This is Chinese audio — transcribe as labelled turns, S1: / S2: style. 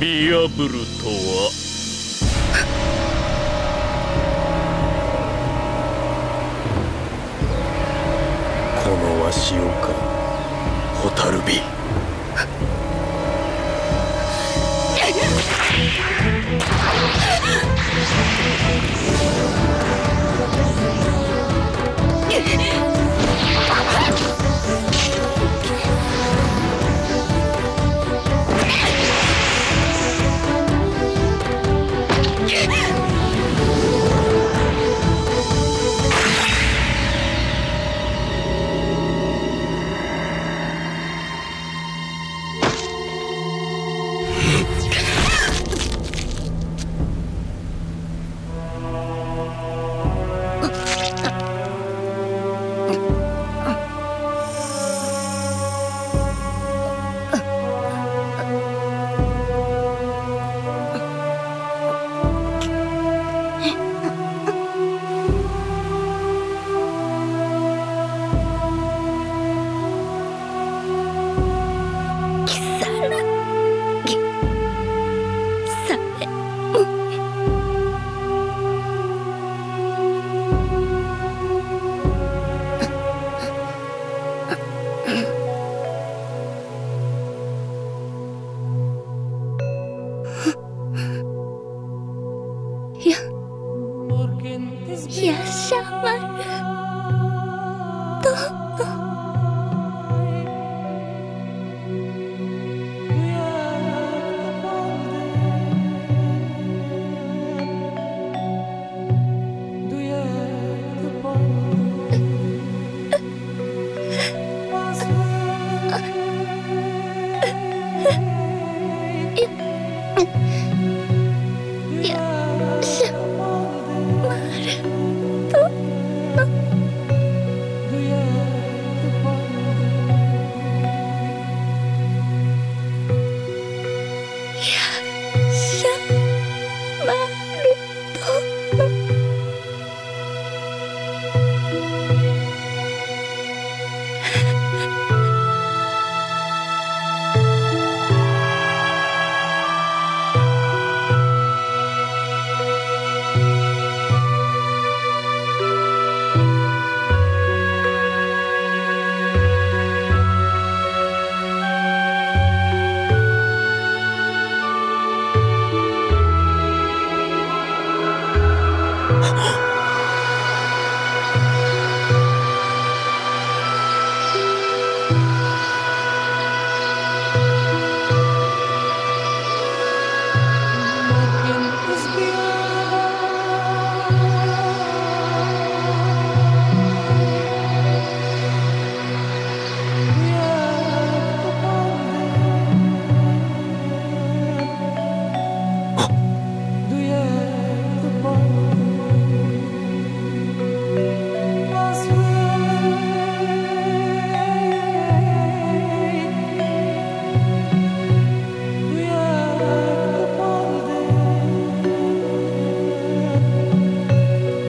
S1: ブルとは。このわしをか蛍火。
S2: 亚夏马人都。亚